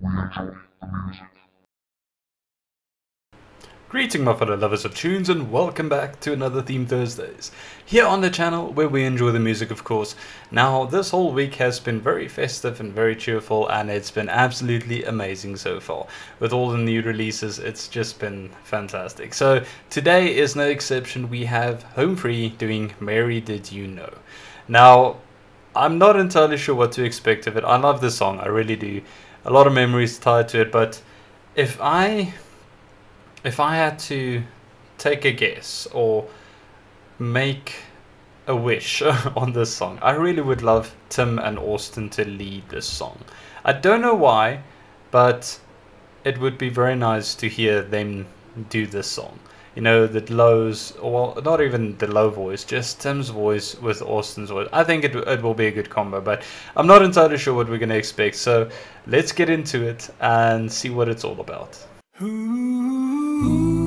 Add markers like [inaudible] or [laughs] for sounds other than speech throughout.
we the. Greeting my fellow lovers of tunes and welcome back to another Theme Thursdays. Here on the channel where we enjoy the music of course. Now this whole week has been very festive and very cheerful and it's been absolutely amazing so far. With all the new releases it's just been fantastic. So today is no exception we have Home Free doing Mary Did You Know. Now I'm not entirely sure what to expect of it. I love this song, I really do. A lot of memories tied to it but if I if I had to take a guess or make a wish [laughs] on this song, I really would love Tim and Austin to lead this song. I don't know why, but it would be very nice to hear them do this song. You know, the lows, well, not even the low voice, just Tim's voice with Austin's voice. I think it, it will be a good combo, but I'm not entirely sure what we're going to expect. So let's get into it and see what it's all about. Mary,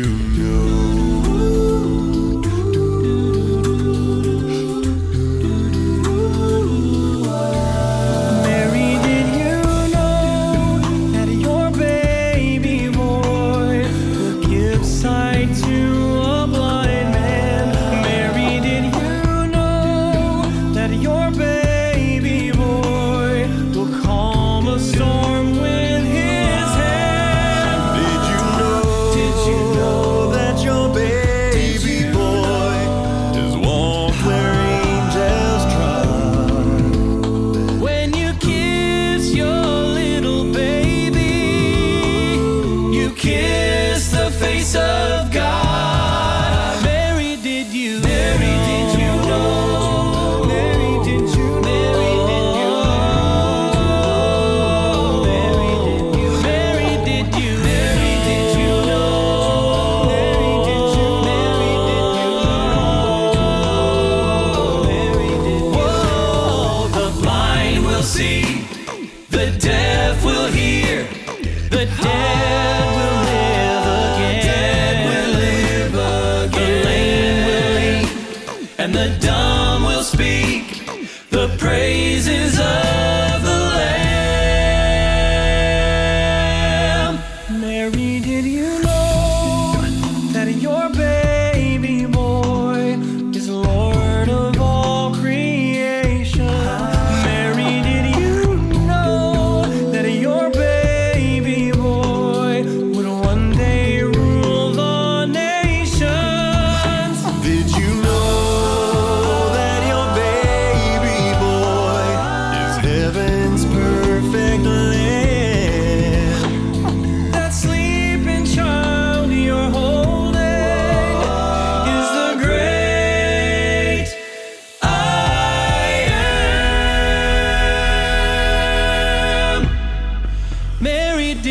you speak. The praises of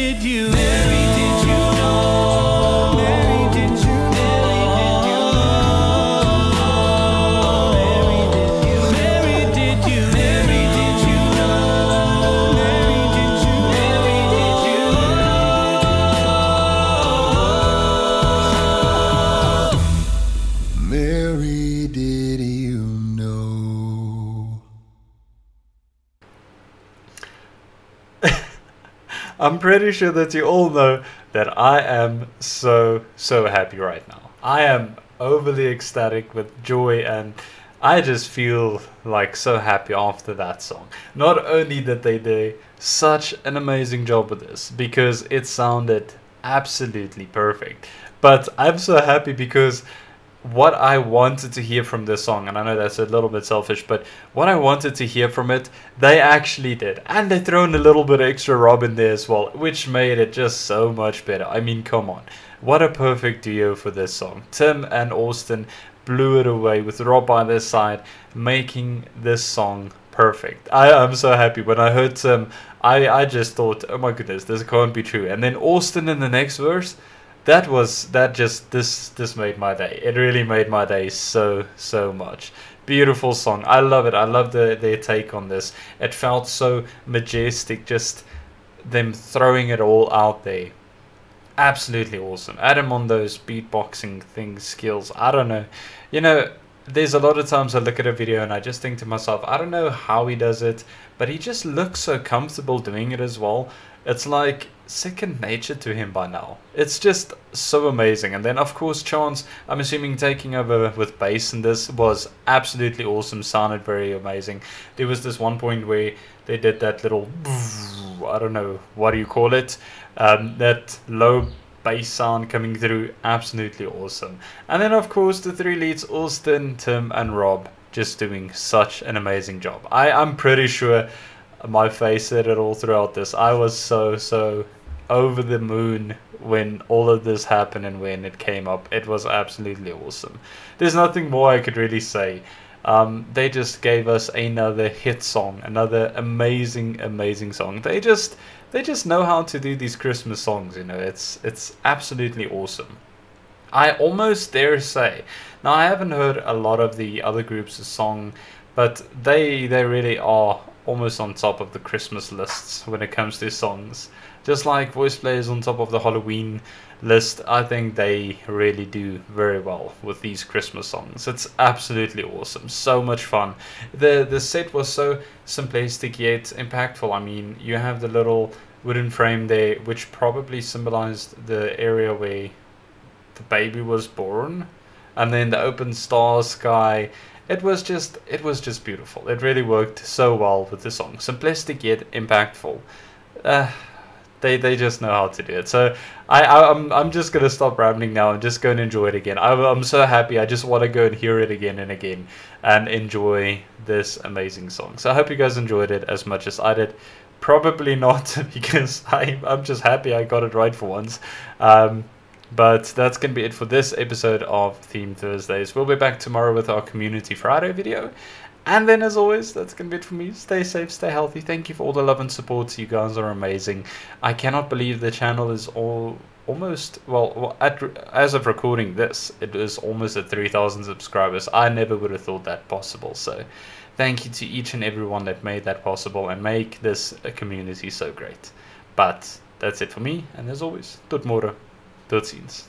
Did you? I'm pretty sure that you all know that I am so, so happy right now. I am overly ecstatic with joy and I just feel like so happy after that song. Not only did they do such an amazing job with this, because it sounded absolutely perfect, but I'm so happy because what I wanted to hear from this song, and I know that's a little bit selfish, but what I wanted to hear from it, they actually did. And they thrown a little bit of extra Rob in there as well, which made it just so much better. I mean, come on. What a perfect duo for this song. Tim and Austin blew it away with Rob by their side, making this song perfect. I am so happy when I heard Tim. I, I just thought, oh my goodness, this can't be true. And then Austin in the next verse, that was that just this this made my day. It really made my day so so much. Beautiful song. I love it. I love the their take on this. It felt so majestic. Just them throwing it all out there absolutely awesome. Adam on those beatboxing things skills. I don't know. You know, there's a lot of times I look at a video and I just think to myself, I don't know how he does it, but he just looks so comfortable doing it as well. It's like second nature to him by now. It's just so amazing. And then of course Chance, I'm assuming taking over with bass in this was absolutely awesome, sounded very amazing. There was this one point where they did that little I don't know what do you call it? Um, that low bass sound coming through, absolutely awesome. And then of course the three leads, Austin, Tim and Rob, just doing such an amazing job. I, I'm pretty sure my face said it all throughout this. I was so so over the moon when all of this happened and when it came up. It was absolutely awesome. There's nothing more I could really say. Um, they just gave us another hit song, another amazing, amazing song. They just they just know how to do these Christmas songs. You know, it's it's absolutely awesome. I almost dare say. Now I haven't heard a lot of the other groups' song, but they they really are almost on top of the Christmas lists when it comes to songs. Just like VoicePlay's on top of the Halloween list, I think they really do very well with these Christmas songs. It's absolutely awesome, so much fun. The the set was so simplistic yet impactful. I mean, you have the little wooden frame there, which probably symbolized the area where the baby was born, and then the open star sky. It was just it was just beautiful. It really worked so well with the song, simplistic yet impactful. Uh, they they just know how to do it. So I, I am I'm, I'm just gonna stop rambling now. I'm just to enjoy it again. I'm I'm so happy. I just want to go and hear it again and again and enjoy this amazing song. So I hope you guys enjoyed it as much as I did. Probably not [laughs] because I I'm just happy I got it right for once. Um, but that's going to be it for this episode of Theme Thursdays. We'll be back tomorrow with our Community Friday video. And then, as always, that's going to be it for me. Stay safe, stay healthy. Thank you for all the love and support. You guys are amazing. I cannot believe the channel is all almost well at, as of recording this it is almost at 3000 subscribers i never would have thought that possible so thank you to each and everyone that made that possible and make this a community so great but that's it for me and as always tot more tot ziens